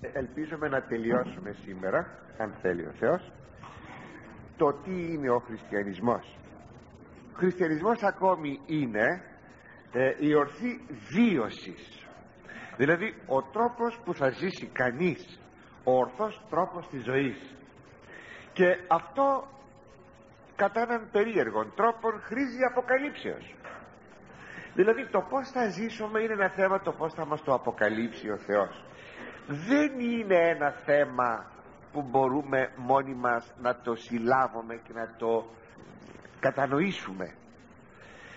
ελπίζουμε να τελειώσουμε σήμερα αν θέλει ο Θεός το τι είναι ο χριστιανισμός. Ο χριστιανισμός ακόμη είναι ε, η ορθή βίωση δηλαδή ο τρόπος που θα ζήσει κανείς ο ορθός τρόπος της ζωής. Και αυτό κατά έναν περίεργον τρόπο χρήζει αποκαλύψεως. Δηλαδή το πως θα ζήσουμε είναι ένα θέμα το πως θα μας το αποκαλύψει ο Θεός δεν είναι ένα θέμα που μπορούμε μόνοι μας να το συλλάβουμε και να το κατανοήσουμε.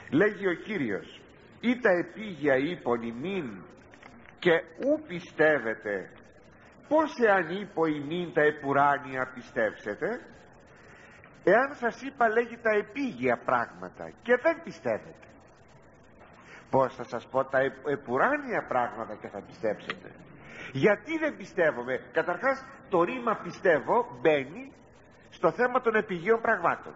Λέγει ο Κύριος ή τα επίγεια ύπον ημίν και ου πιστεύετε πως εάν είπω ημίν τα επουράνια πιστεύσετε εάν σας είπα λέγει τα επίγεια πράγματα και δεν πιστεύετε πως θα σας πω τα επουράνια πράγματα και θα πιστέψετε γιατί δεν πιστεύουμε; Καταρχάς το ρήμα πιστεύω μπαίνει στο θέμα των επιγείων πραγμάτων.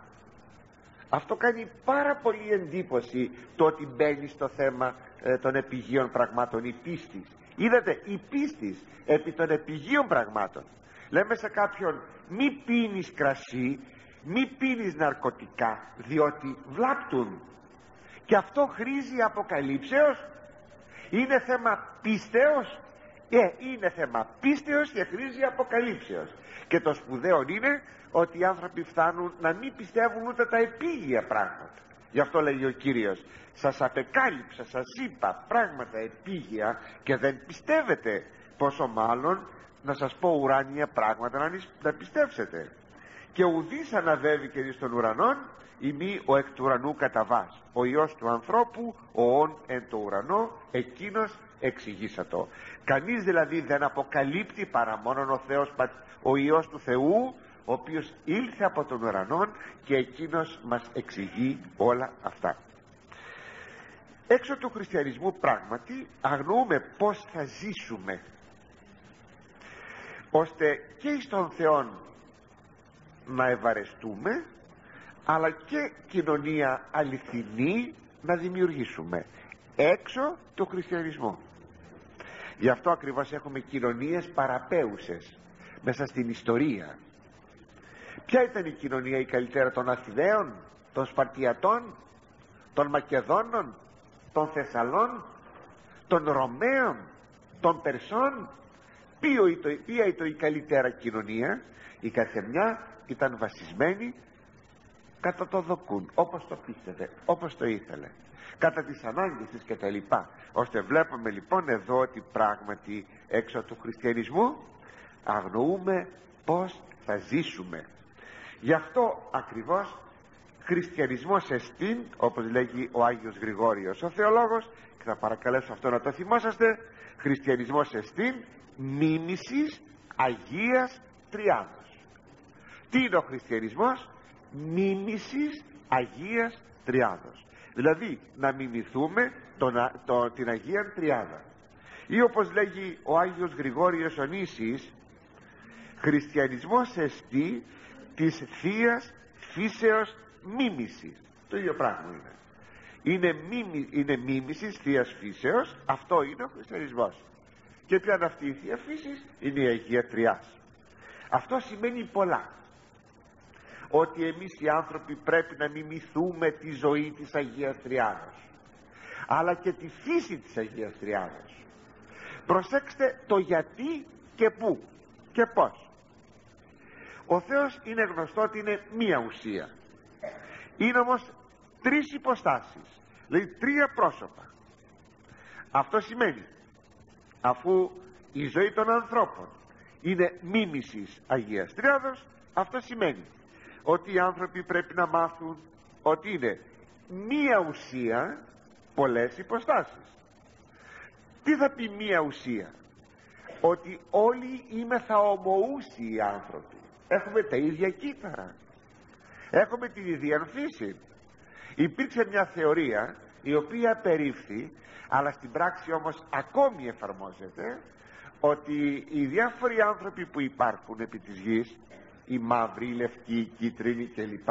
Αυτό κάνει πάρα πολύ εντύπωση το ότι μπαίνει στο θέμα ε, των επιγείων πραγμάτων η πίστη. Είδατε η πίστη επί των επιγείων πραγμάτων. Λέμε σε κάποιον μη πίνεις κρασί μη πίνεις ναρκωτικά διότι βλάπτουν και αυτό χρήζει αποκαλύψεως. Είναι θέμα πίστεως ε, είναι θέμα πίστεως και χρήζει αποκαλύψεως. Και το σπουδαίο είναι ότι οι άνθρωποι φτάνουν να μην πιστεύουν ούτε τα επίγεια πράγματα. Γι' αυτό λέγει ο Κύριος σας απεκάλυψα, σας είπα πράγματα επίγεια και δεν πιστεύετε πόσο μάλλον να σας πω ουράνια πράγματα να, να πιστέψετε. Και ουδής αναδεύει και στον ουρανόν μη ο εκ του ουρανού καταβάς. Ο Υιός του ανθρώπου ο όν εν το ουρανό εκείνος εξηγήσατο. Κανείς δηλαδή δεν αποκαλύπτει παρά μόνον ο Θεός ο Υιός του Θεού ο οποίος ήλθε από τον ουρανό και εκείνος μας εξηγεί όλα αυτά. Έξω του χριστιανισμού πράγματι αγνοούμε πως θα ζήσουμε ώστε και στον Θεό να ευαρεστούμε αλλά και κοινωνία αληθινή να δημιουργήσουμε. Έξω το χριστιανισμό γι' αυτό ακριβώς έχουμε κοινωνίες παραπέουσες μέσα στην ιστορία. Ποια ήταν η κοινωνία η καλύτερα των Αθηναίων των Σπαρτιατών των Μακεδόνων των Θεσσαλών των Ρωμαίων των Περσών; Ποια ήταν η καλύτερα κοινωνία; Η καθεμιά ήταν βασισμένη κατά το δοκούν όπως το πίστευε όπως το ήθελε. Κατά τις ανάγκες της και τα λοιπά. Ώστε βλέπουμε λοιπόν εδώ ότι πράγματι έξω του χριστιανισμού αγνοούμε πως θα ζήσουμε. Γι' αυτό ακριβώς χριστιανισμός εστίν όπως λέγει ο Άγιος Γρηγόριος ο θεολόγος και θα παρακαλέσω αυτό να το θυμόσαστε χριστιανισμός εστίν μίμησης Αγίας Τριάδος τι είναι ο χριστιανισμός; Μίμησης Αγίας Τριάδος. Δηλαδή να μιμηθούμε τον, το, την Αγία Τριάδα. Ή όπως λέγει ο Άγιος Γρηγόριος Ονήσης χριστιανισμός εστί της θείας φύσεως μίμησης το ίδιο πράγμα είναι. Είναι, μίμη, είναι μίμησης θείας φύσεως αυτό είναι ο χριστιανισμός. Και ποια είναι αυτή η θεία φύσης; Είναι η Αγία Τριάς. Αυτό σημαίνει πολλά ότι εμείς οι άνθρωποι πρέπει να μιμηθούμε τη ζωή της Αγίας Τριάδος αλλά και τη φύση της Αγίας Τριάδος. Προσέξτε το γιατί και πού και πως ο Θεός είναι γνωστό ότι είναι μία ουσία. Είναι όμως τρεις υποστάσεις δηλαδή τρία πρόσωπα. Αυτό σημαίνει αφού η ζωή των ανθρώπων είναι μίμησης Αγίας Τριάδος αυτό σημαίνει ότι οι άνθρωποι πρέπει να μάθουν ότι είναι μία ουσία πολλές υποστάσεις. Τι θα πει μία ουσία; Ότι όλοι είμεθα ομοούσιοι άνθρωποι. Έχουμε τα ίδια κύθαρα έχουμε την ίδια φύση υπήρξε μια θεωρία η οποία περίφθη αλλά στην πράξη όμως ακόμη εφαρμόζεται ότι οι διάφοροι άνθρωποι που υπάρχουν επί της γης οι μαύροι, οι λευκοί, οι κίτρινοι κλπ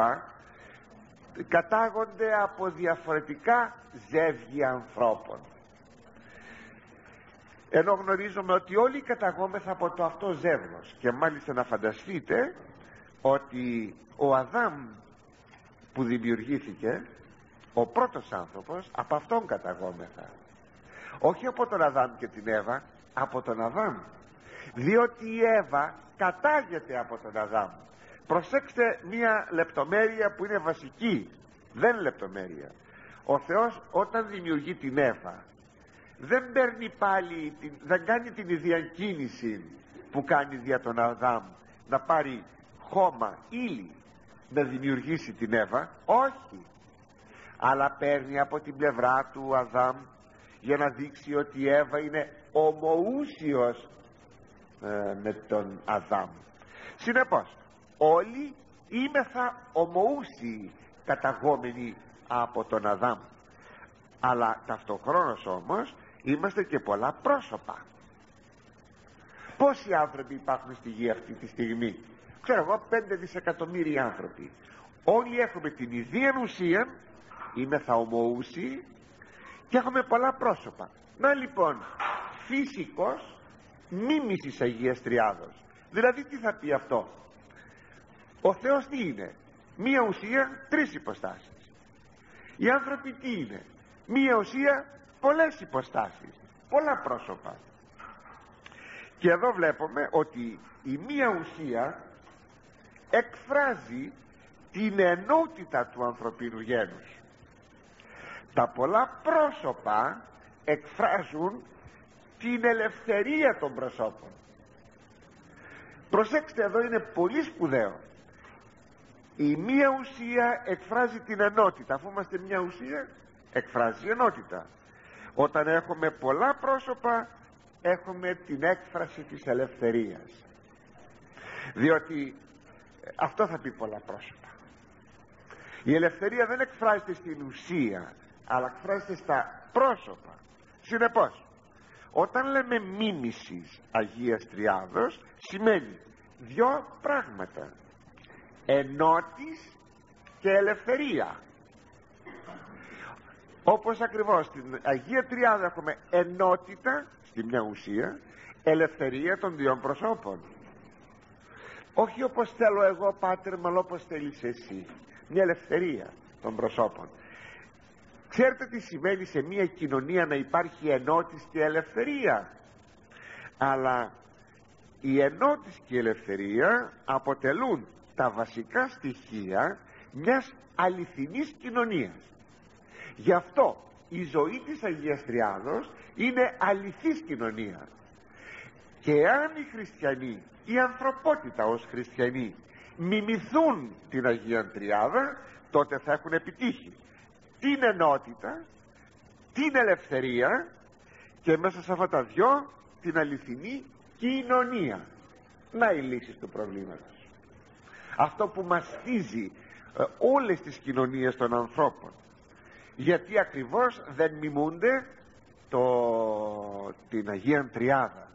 κατάγονται από διαφορετικά ζεύγια ανθρώπων. Ενώ γνωρίζουμε ότι όλοι καταγόμεθα από το αυτό ζεύγος. Και μάλιστα να φανταστείτε ότι ο Αδάμ που δημιουργήθηκε ο πρώτος άνθρωπος από αυτόν καταγόμεθα. Όχι από τον Αδάμ και την Εύα από τον Αδάμ διότι η Εύα κατάγεται από τον Αδάμ. Προσέξτε μία λεπτομέρεια που είναι βασική. Δεν λεπτομέρεια. Ο Θεός όταν δημιουργεί την Εύα δεν παίρνει πάλι δεν κάνει την ίδια κίνηση που κάνει δια τον Αδάμ να πάρει χώμα ύλη να δημιουργήσει την Εύα. Όχι. Αλλά παίρνει από την πλευρά του Αδάμ για να δείξει ότι η Εύα είναι ομοούσιος ε, με τον Αδάμ. Συνεπώς όλοι είμεθα ομοούσιοι καταγόμενοι από τον Αδάμ. Αλλά ταυτοχρόνως όμως είμαστε και πολλά πρόσωπα. Πόσοι άνθρωποι υπάρχουν στη γη αυτή τη στιγμή; Ξέρω εγώ 5 δισεκατομμύρια άνθρωποι. Όλοι έχουμε την ίδια ουσία είμαι θα ομοούσιοι και έχουμε πολλά πρόσωπα. Να λοιπόν φυσικός μίμησης Αγίας Τριάδος. Δηλαδή τι θα πει αυτό; Ο Θεός τι είναι; Μία ουσία τρεις υποστάσεις. Οι άνθρωποι τι είναι; Μία ουσία πολλές υποστάσεις. Πολλά πρόσωπα. Και εδώ βλέπουμε ότι η μία ουσία εκφράζει την ενότητα του ανθρωπίνου γένους. Τα πολλά πρόσωπα εκφράζουν την ελευθερία των προσώπων. Προσέξτε εδώ είναι πολύ σπουδαίο. Η μία ουσία εκφράζει την ενότητα. Αφού είμαστε μια ουσία εκφράζει ενότητα. Όταν έχουμε πολλά πρόσωπα έχουμε την έκφραση της ελευθερίας. Διότι αυτό θα πει πολλά πρόσωπα. Η ελευθερία δεν εκφράζεται στην ουσία αλλά εκφράζεται στα πρόσωπα. Συνεπώς όταν λέμε μίμησης Αγίας Τριάδος σημαίνει δυο πράγματα. Ενότης και ελευθερία. Όπως ακριβώς στην Αγία Τριάδα έχουμε ενότητα στη μια ουσία ελευθερία των δύο προσώπων. Όχι όπως θέλω εγώ πάτερ μα όπως θέλεις εσύ. Μια ελευθερία των προσώπων ξέρετε τι σημαίνει σε μια κοινωνία να υπάρχει ενότης και ελευθερία; Αλλά η ενότης και η ελευθερία αποτελούν τα βασικά στοιχεία μιας αληθινής κοινωνίας. Γι' αυτό η ζωή της Αγίας Τριάδος είναι αληθής κοινωνία. Και αν οι χριστιανοί η ανθρωπότητα ως χριστιανοί μιμηθούν την Αγία Τριάδα τότε θα έχουν επιτύχει την ενότητα την ελευθερία και μέσα σε αυτά τα δυο την αληθινή κοινωνία. Να η λύση του προβλήματος. Αυτό που μαστίζει ε, όλες τις κοινωνίες των ανθρώπων. Γιατί ακριβώς δεν μιμούνται το, την Αγία Τριάδα.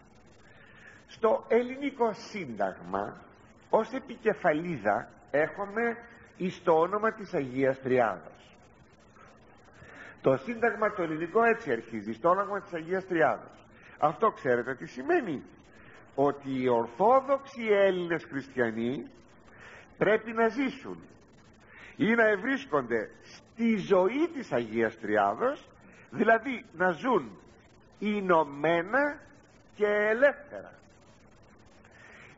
Στο ελληνικό σύνταγμα ως επικεφαλίδα έχουμε εις το όνομα της Αγίας Τριάδας το σύνταγμα το ελληνικό έτσι αρχίζει στο όνομα της Αγίας Τριάδας αυτό ξέρετε τι σημαίνει. Ότι οι ορθόδοξοι Έλληνες χριστιανοί πρέπει να ζήσουν ή να ευρίσκονται στη ζωή της Αγίας Τριάδος δηλαδή να ζουν ηνωμένα και ελεύθερα.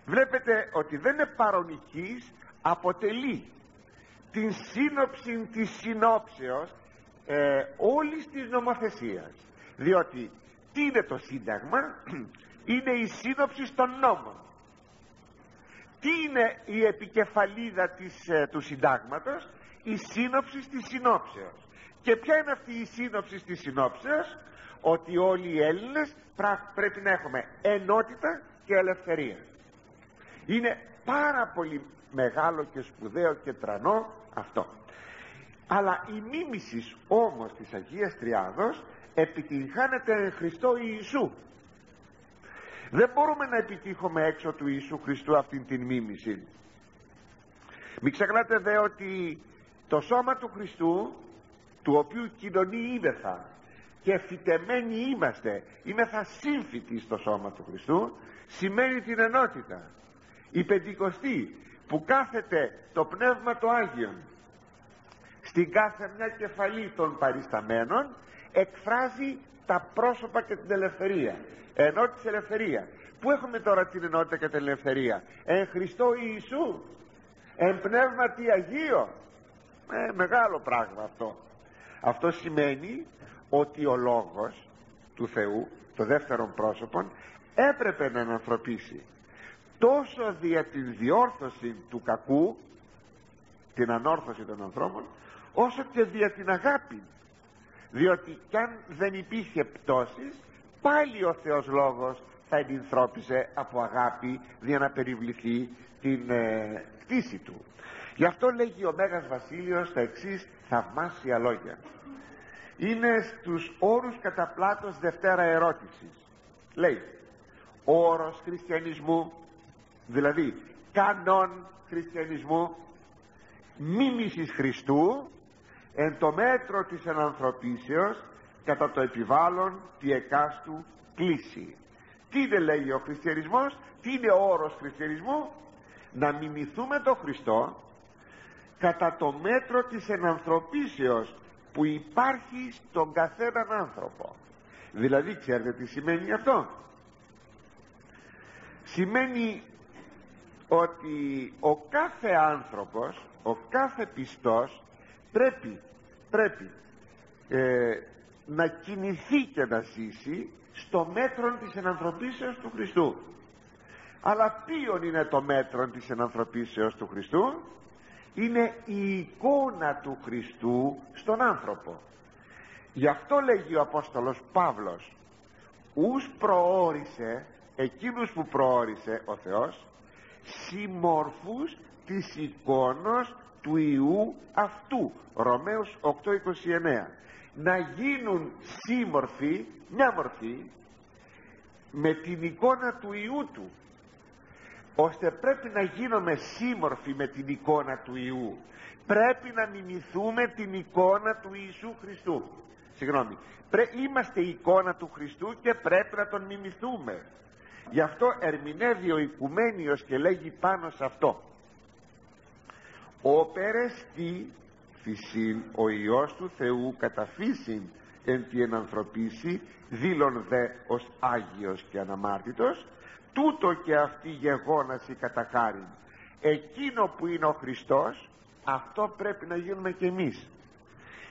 Βλέπετε ότι δεν είναι παρονικής αποτελεί την σύνοψη της συνόψεως ε, όλης της νομοθεσίας. Διότι τι είναι το σύνταγμα; Είναι η σύνοψη των νόμων τι είναι η επικεφαλίδα της, ε, του συντάγματος; Η σύνοψη της συνόψεως. Και ποια είναι αυτή η σύνοψη της συνόψεως; Ότι όλοι οι Έλληνες πρέπει να έχουμε ενότητα και ελευθερία. Είναι πάρα πολύ μεγάλο και σπουδαίο και τρανό αυτό αλλά η μίμηση όμως της Αγίας Τριάδος επιτυγχάνεται Χριστό Ιησού. Δεν μπορούμε να επιτύχουμε έξω του Ιησού Χριστού αυτήν την μίμηση. Μην ξεχνάτε δε ότι το σώμα του Χριστού του οποίου κοινωνεί είδεθα και φυτεμένοι είμαστε είμαι θα σύμφυτοι στο σώμα του Χριστού σημαίνει την ενότητα. Η Πεντηκοστή που κάθεται το Πνεύμα το Άγιον στην κάθε μια κεφαλή των παρισταμένων εκφράζει τα πρόσωπα και την ελευθερία. Ενότητα ελευθερίας. Πού έχουμε τώρα την ενότητα και την ελευθερία; Εν Χριστώ Ιησού. Εν Πνεύματι Αγίο. Ε, Μεγάλο πράγμα αυτό. Αυτό σημαίνει ότι ο Λόγος του Θεού το δεύτερο πρόσωπο έπρεπε να ανθρωπίσει τόσο δια την διόρθωση του κακού την ανόρθωση των ανθρώπων όσο και δια την αγάπη. Διότι κι αν δεν υπήρχε πτώσεις πάλι ο Θεός Λόγος θα ενυνθρώπιζε από αγάπη για να περιβληθεί την ε, κτήση του. Γι' αυτό λέγει ο Μέγας Βασίλειος τα εξής θαυμάσια λόγια. Είναι στους όρους κατά πλάτος Δευτέρα ερώτησης. Λέει όρος χριστιανισμού δηλαδή κανόν χριστιανισμού μίμησης Χριστού εν το μέτρο της ενανθρωπίσεως κατά το επιβάλλον τη εκάστου κλίση. Τι δεν λέει ο χριστιανισμός τι είναι ο όρος χριστιανισμού; Να μιμηθούμε τον Χριστό κατά το μέτρο της ενανθρωπίσεως που υπάρχει στον καθέναν άνθρωπο. Δηλαδή ξέρετε τι σημαίνει αυτό; Σημαίνει ότι ο κάθε άνθρωπος ο κάθε πιστός πρέπει πρέπει ε, να κινηθεί και να ζήσει στο μέτρο της ενανθρωπίσεως του Χριστού. Αλλά ποιον είναι το μέτρο της ενανθρωπίσεως του Χριστού; Είναι η εικόνα του Χριστού στον άνθρωπο. Γι' αυτό λέγει ο Απόστολος Παύλος ους προόρισε εκείνους που προόρισε ο Θεός συμμόρφους της εικόνος του Ιού αυτού Ρωμαίος 8.29 να γίνουν σύμμορφοι μια μορφή με την εικόνα του Ιού του ώστε πρέπει να γίνουμε σύμμορφοι με την εικόνα του Ιού. Πρέπει να μιμηθούμε την εικόνα του Ιησού Χριστού. Συγγνώμη. Είμαστε η εικόνα του Χριστού και πρέπει να τον μιμηθούμε. Γι' αυτό ερμηνεύει ο Οικουμένιος και λέγει πάνω σε αυτό ο περεστή φυσίν ο Υιός του Θεού κατά φύσιν εν τη ενανθρωπίση δήλων δε ως Άγιος και αναμάρτητος τούτο και αυτή γεγόναση κατά χάριν. Εκείνο που είναι ο Χριστός αυτό πρέπει να γίνουμε και εμείς.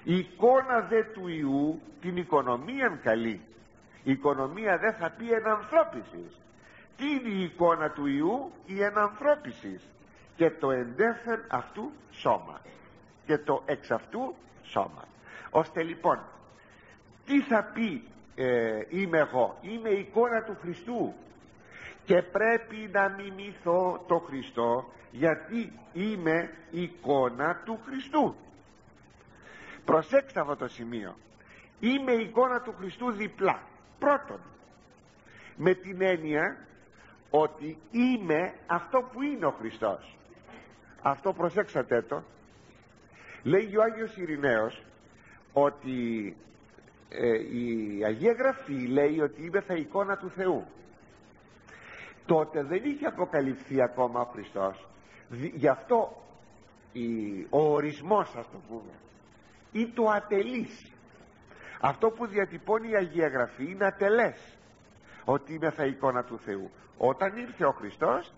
Η εικόνα δε του Ιού την οικονομία καλή η οικονομία δεν θα πει ενανθρώπισης τι είναι η εικόνα του Ιού η ενανθρώπισης και το εντέφεν αυτού σώμα. Και το εξ αυτού σώμα. Ώστε λοιπόν τι θα πει ε, είμαι εγώ; Είμαι η εικόνα του Χριστού. Και πρέπει να μιμηθώ το Χριστό γιατί είμαι η εικόνα του Χριστού. Προσέξτε αυτό το σημείο. Είμαι η εικόνα του Χριστού διπλά. Πρώτον με την έννοια ότι είμαι αυτό που είναι ο Χριστός αυτό προσέξατε το. Λέγει ο Άγιος Ειρηναίος ότι ε, η Αγία Γραφή λέει ότι είμαι θα εικόνα του Θεού. Τότε δεν είχε αποκαλυφθεί ακόμα ο Χριστός. Γι' αυτό ο ορισμός ας το πούμε ή το ατελής. Αυτό που διατυπώνει η Αγία Γραφή είναι ατελές. Ότι είμαι θα εικόνα του Θεού. Όταν ήρθε ο Χριστός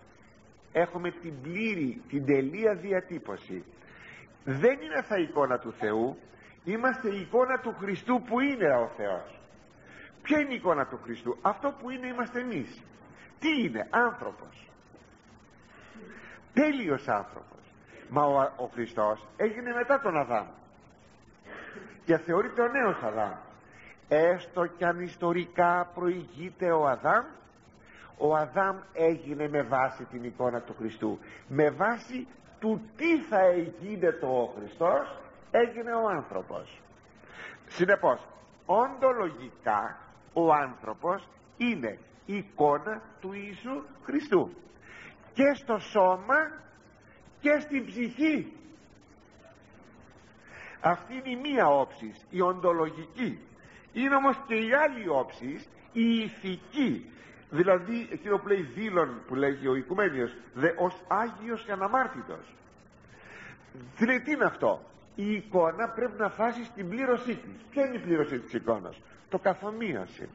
έχουμε την πλήρη, την τελεία διατύπωση. Δεν είναι θα εικόνα του Θεού είμαστε η εικόνα του Χριστού που είναι ο Θεός. Ποια είναι η εικόνα του Χριστού; Αυτό που είναι είμαστε εμείς. Τι είναι; Άνθρωπος. Τέλειος άνθρωπος. Μα ο, ο Χριστός έγινε μετά τον Αδάμ. Και θεωρείται ο νέος Αδάμ. Έστω κι αν ιστορικά προηγείται ο Αδάμ ο Αδάμ έγινε με βάση την εικόνα του Χριστού. Με βάση του τι θα το ο Χριστός έγινε ο άνθρωπος. Συνεπώς οντολογικά ο άνθρωπος είναι η εικόνα του Ιησού Χριστού. Και στο σώμα και στην ψυχή. Αυτή είναι η μία όψης η οντολογική. Είναι όμως και η άλλη όψης η ηθική δηλαδή εκείνο που λέει δήλων που λέγει ο Οικουμένιος δε ως Άγιος και αναμάρτητος. Δηλαδή τι είναι αυτό; Η εικόνα πρέπει να φτάσει στην πλήρωσή της. Ποια είναι η πλήρωση της εικόνας; Το καθομοίωση.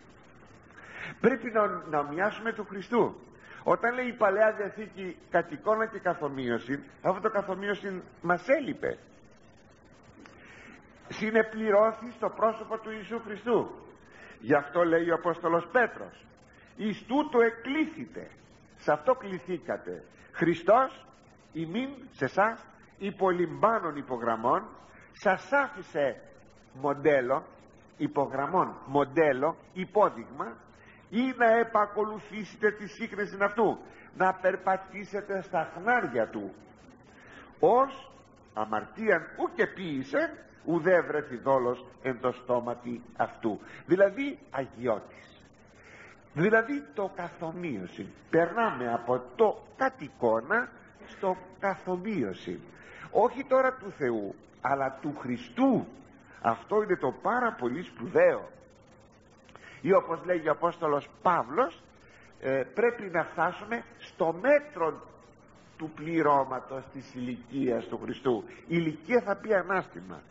Πρέπει να, να μοιάσουμε του Χριστού. Όταν λέει η Παλαιά Διαθήκη κατ' εικόνα και καθομοίωση αυτό το καθομοίωση μας έλειπε. Συνεπληρώθη στο πρόσωπο του Ιησού Χριστού. Γι' αυτό λέει ο Απόστολος Πέτρος εις τούτο εκλήθητε σε αυτό κληθήκατε. Χριστός ημίν σε εσά υπολυμπάνων υπογραμμών σας άφησε μοντέλο υπογραμμών μοντέλο υπόδειγμα ή να επακολουθήσετε τη σύγκριση αυτού να περπατήσετε στα χνάρια του. Ως αμαρτίαν και ποίησε ουδέ βρεθεί δόλος εν το στόματι αυτού. Δηλαδή αγιώτης δηλαδή το καθομοίωση. Περνάμε από το κατ' εικόνα στο καθομοίωση. Όχι τώρα του Θεού αλλά του Χριστού. Αυτό είναι το πάρα πολύ σπουδαίο. Ή όπως λέγει ο Απόστολος Παύλος ε, πρέπει να φτάσουμε στο μέτρο του πληρώματος της ηλικίας του Χριστού. Η ηλικία θα πει ανάστημα.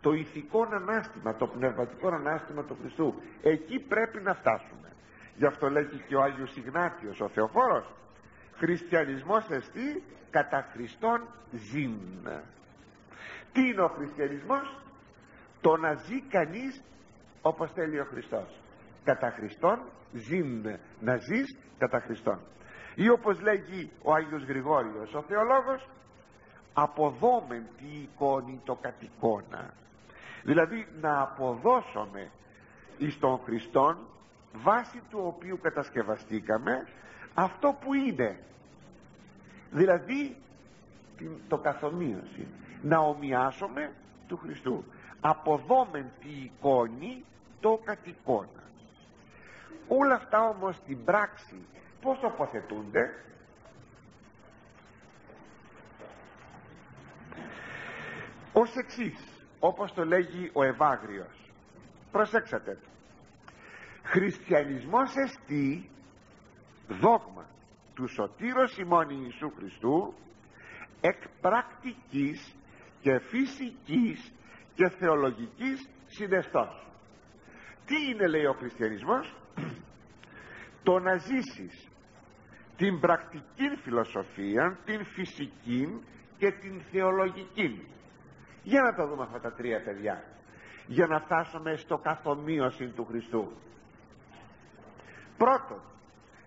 Το ηθικό ανάστημα το πνευματικό ανάστημα του Χριστού. Εκεί πρέπει να φτάσουμε γι' αυτό λέγει και ο Άγιος Ιγνάτιος ο Θεοφόρος χριστιανισμός εστί κατά Χριστόν ζήν τι είναι ο χριστιανισμός; Το να ζει κανείς όπως θέλει ο Χριστός. Κατά Χριστόν ζήν. Να ζεις κατά Χριστόν. Ή όπως λέγει ο Άγιος Γρηγόριος ο θεολόγος αποδόμεν τη εικόνη το κατοικώνα δηλαδή να αποδώσουμε εις τον Χριστόν βάσει του οποίου κατασκευαστήκαμε αυτό που είναι. Δηλαδή το καθομοίωση. Να ομοιάσουμε του Χριστού. Αποδόμεν τη εικόνη το κατοικώνα. Όλα αυτά όμως στην πράξη πως τοποθετούνται; Ως εξής όπως το λέγει ο Ευάγριος. Προσέξατε χριστιανισμός εστί δόγμα του σωτήρος ημών Ιησού Χριστού εκ πρακτικής και φυσικής και θεολογικής συναισθός τι είναι λέει ο χριστιανισμός; Το να ζήσεις την πρακτική φιλοσοφία την φυσική και την θεολογική για να τα δούμε αυτά τα τρία παιδιά. Για να φτάσουμε στο καθομοίωση του Χριστού πρώτον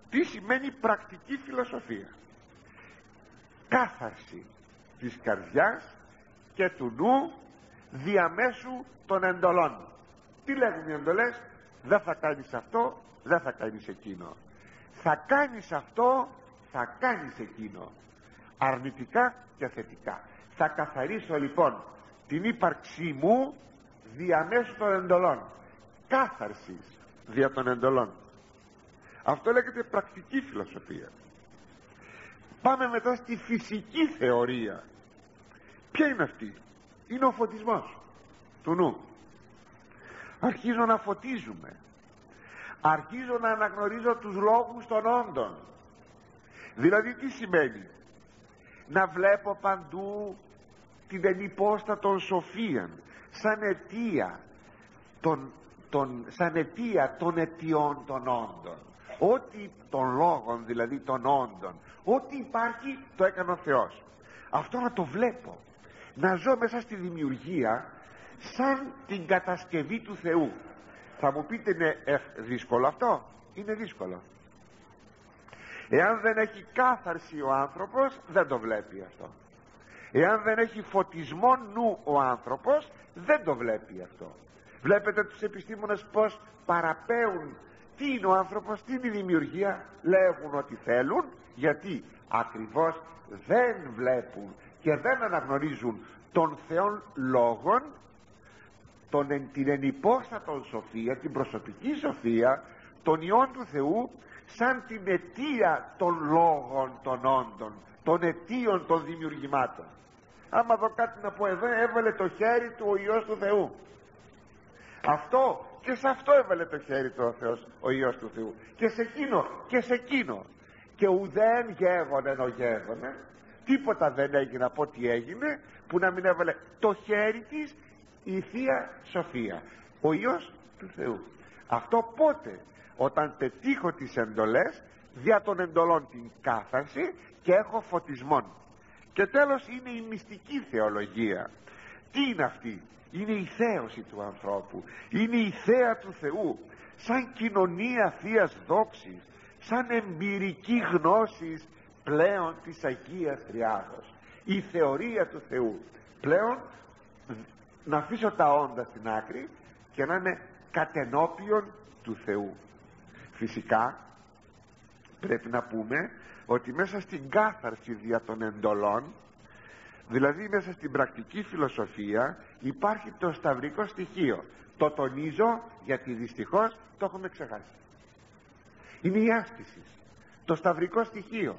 τι σημαίνει πρακτική φιλοσοφία; Κάθαρση της καρδιάς και του νου διαμέσου των εντολών. Τι λέγουν οι εντολές; Δεν θα κάνεις αυτό δεν θα κάνεις εκείνο θα κάνεις αυτό θα κάνεις εκείνο αρνητικά και θετικά. Θα καθαρίσω λοιπόν την ύπαρξή μου διαμέσου των εντολών. Κάθαρσης δια των εντολών αυτό λέγεται πρακτική φιλοσοφία. Πάμε μετά στη φυσική θεωρία. Ποια είναι αυτή; Είναι ο φωτισμός του νου. Αρχίζω να φωτίζουμε. Αρχίζω να αναγνωρίζω τους λόγους των όντων. Δηλαδή τι σημαίνει; Να βλέπω παντού την ενυπόστατον σοφίαν σαν αιτία των, των, σαν αιτία των αιτιών των όντων ό,τι των λόγων δηλαδή των όντων ό,τι υπάρχει το έκανε ο Θεός. Αυτό να το βλέπω. Να ζω μέσα στη δημιουργία σαν την κατασκευή του Θεού. Θα μου πείτε είναι δύσκολο αυτό. Είναι δύσκολο. Εάν δεν έχει κάθαρση ο άνθρωπος δεν το βλέπει αυτό. Εάν δεν έχει φωτισμό νου ο άνθρωπος δεν το βλέπει αυτό. Βλέπετε τους επιστήμονες πως παραπέουν τι είναι ο άνθρωπος, τι είναι η δημιουργία. Λέγουν ότι θέλουν γιατί ακριβώς δεν βλέπουν και δεν αναγνωρίζουν τον Θεόν λόγων τον, την ενυπόστατον σοφία την προσωπική σοφία των Υιών του Θεού σαν την αιτία των λόγων των όντων των αιτίων των δημιουργημάτων. Άμα δω κάτι να πω εδώ έβαλε το χέρι του ο Υιός του Θεού. Αυτό και σε αυτό έβαλε το χέρι του ο Θεός ο Υιός του Θεού. Και σε εκείνο και σε εκείνο. Και ουδέν γέγονε ο γέγονε τίποτα δεν έγινε από ό,τι έγινε που να μην έβαλε το χέρι της η Θεία Σοφία ο Υιός του Θεού. Αυτό πότε όταν πετύχω τις εντολές δια των εντολών την κάθαρση και έχω φωτισμόν. Και τέλος είναι η μυστική θεολογία τι είναι αυτή; Είναι η θέωση του ανθρώπου. Είναι η θέα του Θεού. Σαν κοινωνία Θείας δόξης σαν εμπειρική γνώσης πλέον της Αγίας Τριάδος. Η θεωρία του Θεού. Πλέον να αφήσω τα όντα στην άκρη και να είναι κατενόπιον του Θεού. Φυσικά πρέπει να πούμε ότι μέσα στην κάθαρση δια των εντολών δηλαδή μέσα στην πρακτική φιλοσοφία υπάρχει το σταυρικό στοιχείο. Το τονίζω γιατί δυστυχώς το έχουμε ξεχάσει. Είναι η άσκηση. Το σταυρικό στοιχείο.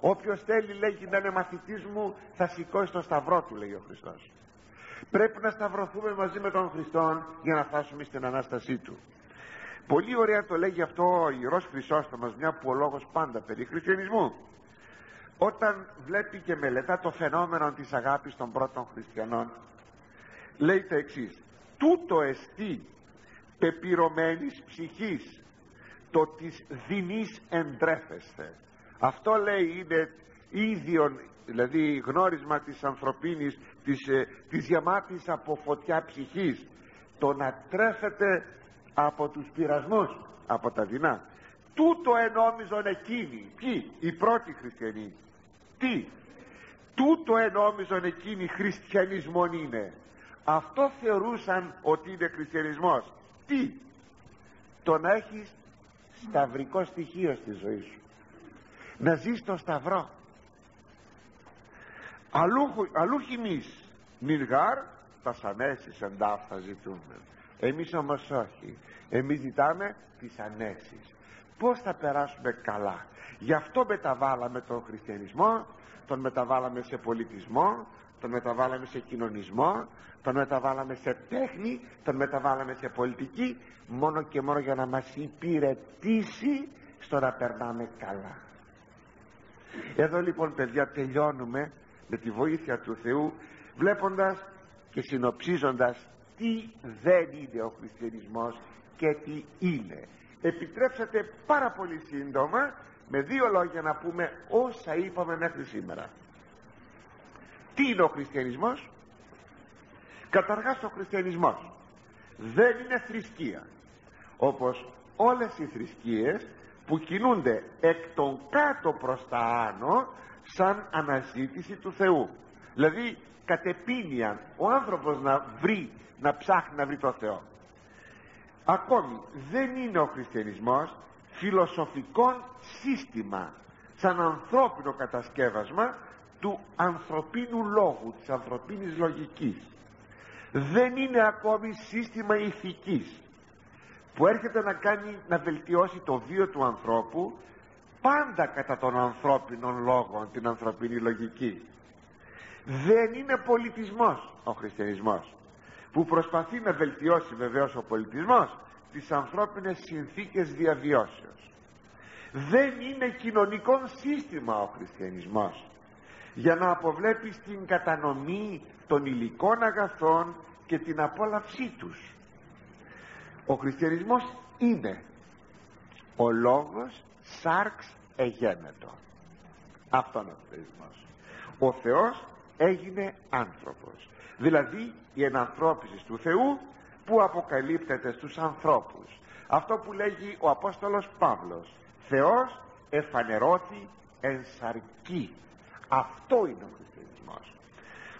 Όποιος θέλει λέγει να είναι μαθητής μου θα σηκώσει το σταυρό του λέει ο Χριστός. Πρέπει να σταυρωθούμε μαζί με τον Χριστό για να φτάσουμε στην Ανάστασή Του. Πολύ ωραία το λέγει αυτό ο Ιερός Χρυσόστομος μια που ο λόγος πάντα περί χριστιανισμού όταν βλέπει και μελετά το φαινόμενο της αγάπης των πρώτων χριστιανών λέει το εξής. Τούτο εστί πεπυρωμένης ψυχής το της δεινής εντρέφεστε αυτό λέει είναι ίδιον δηλαδή γνώρισμα της ανθρωπίνης της, ε, της γεμάτης από φωτιά ψυχής το να τρέφεται από τους πειρασμούς από τα δεινά. Τούτο ενόμιζον εκείνοι ποιοι οι πρώτοι χριστιανοί τι. Τούτο ενόμιζον εκείνοι χριστιανισμόν είναι. Αυτό θεωρούσαν ότι είναι χριστιανισμός. Τι. Το να έχεις σταυρικό στοιχείο στη ζωή σου. Να ζεις το σταυρό. Αλλού, αλλού χυμείς. Νιλγάρ τα σανέσεις εντάφτα ζητούμε. Εμείς όμως όχι. Εμείς ζητάμε τις ανέσεις πως θα περάσουμε καλά. Γι' αυτό μεταβάλαμε τον χριστιανισμό τον μεταβάλαμε σε πολιτισμό τον μεταβάλαμε σε κοινωνισμό τον μεταβάλαμε σε τέχνη τον μεταβάλαμε σε πολιτική μόνο και μόνο για να μας υπηρετήσει στο να περνάμε καλά. Εδώ λοιπόν παιδιά τελειώνουμε με τη βοήθεια του Θεού βλέποντας και συνοψίζοντας τι δεν είναι ο χριστιανισμός και τι είναι επιτρέψατε πάρα πολύ σύντομα με δύο λόγια να πούμε όσα είπαμε μέχρι σήμερα. Τι είναι ο χριστιανισμός; Καταρχάς ο χριστιανισμός δεν είναι θρησκεία όπως όλες οι θρησκείες που κινούνται εκ των κάτω προς τα άνω σαν αναζήτηση του Θεού. Δηλαδή κατεπίνια ο άνθρωπος να βρει να ψάχνει να βρει το Θεό ακόμη δεν είναι ο χριστιανισμός φιλοσοφικό σύστημα σαν ανθρώπινο κατασκεύασμα του ανθρωπίνου λόγου της ανθρωπίνης λογικής. Δεν είναι ακόμη σύστημα ηθικής που έρχεται να κάνει να βελτιώσει το βίο του ανθρώπου πάντα κατά των ανθρώπινων λόγων την ανθρωπίνη λογική. Δεν είναι πολιτισμός ο χριστιανισμός που προσπαθεί να βελτιώσει βεβαίως ο πολιτισμός τις ανθρώπινες συνθήκες διαβιώσεως. Δεν είναι κοινωνικό σύστημα ο χριστιανισμός για να αποβλέπει την κατανομή των υλικών αγαθών και την απόλαυσή τους. Ο χριστιανισμός είναι ο λόγος σάρξ εγένετο. Αυτό είναι ο χριστιανισμός. Ο Θεός έγινε άνθρωπος δηλαδή η ενανθρώπιση του Θεού που αποκαλύπτεται στους ανθρώπους. Αυτό που λέγει ο Απόστολος Παύλος. Θεός εφανερώθη εν σαρκή αυτό είναι ο χριστιανισμός.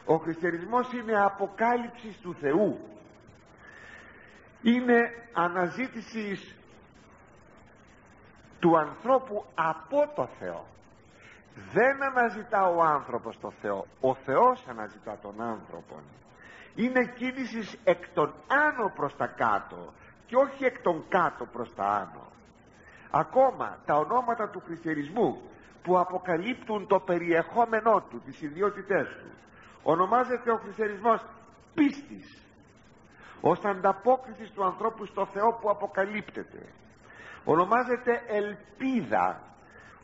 Ο χριστιανισμός είναι αποκάλυψη του Θεού. Είναι αναζήτησης του ανθρώπου από το Θεό δεν αναζητά ο άνθρωπος το Θεό. Ο Θεός αναζητά τον άνθρωπο είναι κίνησης εκ των άνω προς τα κάτω και όχι εκ των κάτω προς τα άνω. Ακόμα τα ονόματα του χριστιανισμού που αποκαλύπτουν το περιεχόμενό του τις ιδιότητές του ονομάζεται ο χριστιανισμός πίστης ως ανταπόκριση του ανθρώπου στο Θεό που αποκαλύπτεται. Ονομάζεται ελπίδα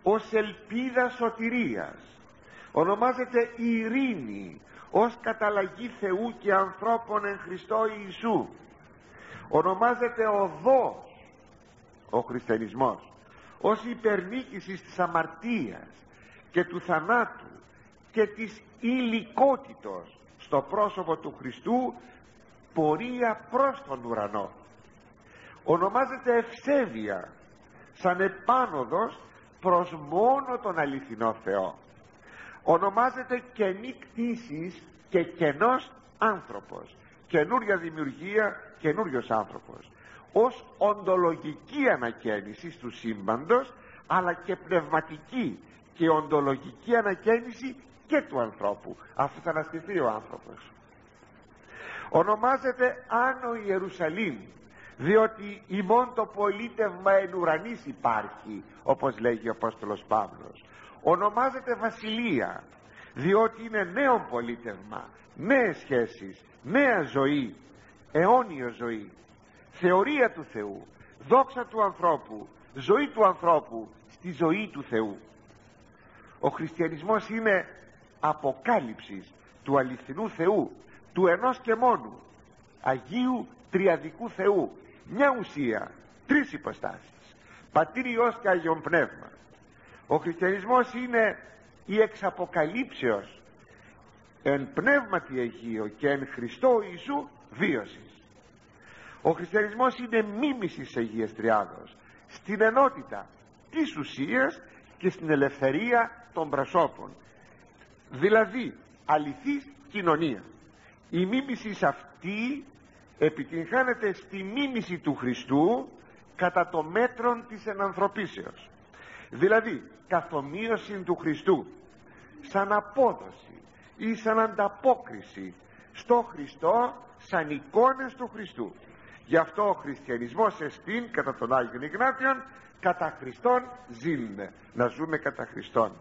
ως ελπίδα σωτηρίας. Ονομάζεται ειρήνη ως καταλλαγή Θεού και ανθρώπων εν Χριστώ Ιησού. Ονομάζεται οδός ο χριστιανισμός ως υπερνίκησης της αμαρτίας και του θανάτου και της υλικότητος στο πρόσωπο του Χριστού πορεία προς τον ουρανό. Ονομάζεται ευσέβεια σαν επάνωδος προς μόνο τον αληθινό Θεό. Ονομάζεται καινή κτήσης και κενός άνθρωπος. Καινούρια δημιουργία καινούριος άνθρωπος. Ως οντολογική ανακαίνιση του σύμπαντος αλλά και πνευματική και οντολογική ανακαίνιση και του ανθρώπου. Αφού θα αναστηθεί ο άνθρωπος. Ονομάζεται Άνω Ιερουσαλήμ διότι ημών το πολίτευμα εν ουρανής υπάρχει όπως λέγει ο Απόστολος Παύλος. Ονομάζεται Βασιλεία διότι είναι νέο πολίτευμα νέες σχέσεις νέα ζωή αιώνιο ζωή. Θεωρία του Θεού δόξα του ανθρώπου ζωή του ανθρώπου στη ζωή του Θεού. Ο χριστιανισμός είναι αποκάλυψης του αληθινού Θεού του ενός και μόνου Αγίου Τριαδικού Θεού. Μια ουσία. Τρεις υποστάσεις. Πατήρ Υιός και Άγιον Πνεύμα. Ο χριστιανισμός είναι η εξαποκαλύψεως εν πνεύματι Αγίο και εν Χριστώ Ιησού βίωσης. Ο χριστιανισμός είναι μίμησης της Αγίας Τριάδος στην ενότητα της ουσίας και στην ελευθερία των προσώπων. Δηλαδή αληθής κοινωνία. Η μίμηση αυτή επιτυγχάνεται στη μίμηση του Χριστού κατά το μέτρο της ενανθρωπίσεως. Δηλαδή καθομοίωση του Χριστού σαν απόδοση ή σαν ανταπόκριση στο Χριστό σαν εικόνες του Χριστού. Γι' αυτό ο χριστιανισμός εστίν κατά τον Άγιο Ιγνάτιον κατά Χριστόν ζήλνε να ζούμε κατά Χριστόν.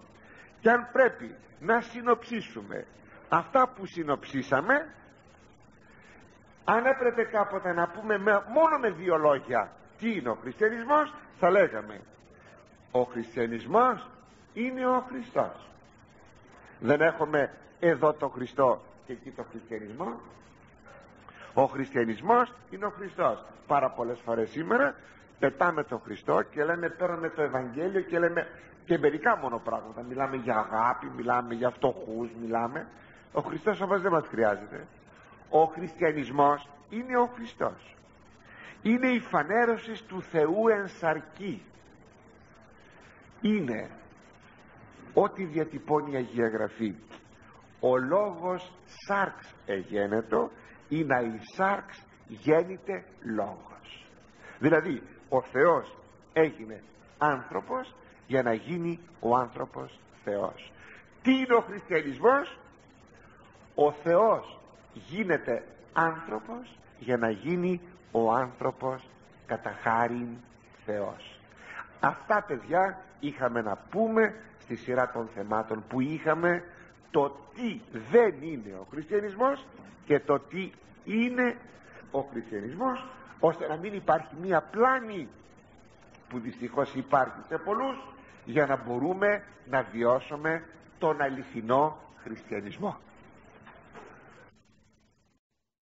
Και αν πρέπει να συνοψίσουμε αυτά που συνοψίσαμε αν έπρεπε κάποτε να πούμε μόνο με δύο λόγια τι είναι ο χριστιανισμός θα λέγαμε ο χριστιανισμός είναι ο Χριστός δεν έχουμε εδώ το Χριστό και εκεί το χριστιανισμό. Ο χριστιανισμός είναι ο Χριστός. Πάρα πολλές φορές σήμερα πετάμε τον Χριστό και λέμε παίρνουμε το Ευαγγέλιο και λέμε και μερικά μόνο πράγματα. Μιλάμε για αγάπη, μιλάμε για φτωχούς, μιλάμε. Ο Χριστός όμως δεν μας χρειάζεται ο χριστιανισμός είναι ο Χριστός. Είναι η φανέρωση του Θεού εν σαρκή. Είναι ό,τι διατυπώνει η Αγία Γραφή. Ο λόγος σάρξ εγένετο ή να η σάρξ γέννηται λόγος. Δηλαδή ο Θεός έγινε άνθρωπος για να γίνει ο άνθρωπος Θεός. Τι είναι ο χριστιανισμός; Ο Θεός γίνεται άνθρωπος για να γίνει ο άνθρωπος κατά χάριν Θεός. Αυτά παιδιά είχαμε να πούμε στη σειρά των θεμάτων που είχαμε το τι δεν είναι ο χριστιανισμός και το τι είναι ο χριστιανισμός ώστε να μην υπάρχει μία πλάνη που δυστυχώς υπάρχει σε πολλούς για να μπορούμε να βιώσουμε τον αληθινό χριστιανισμό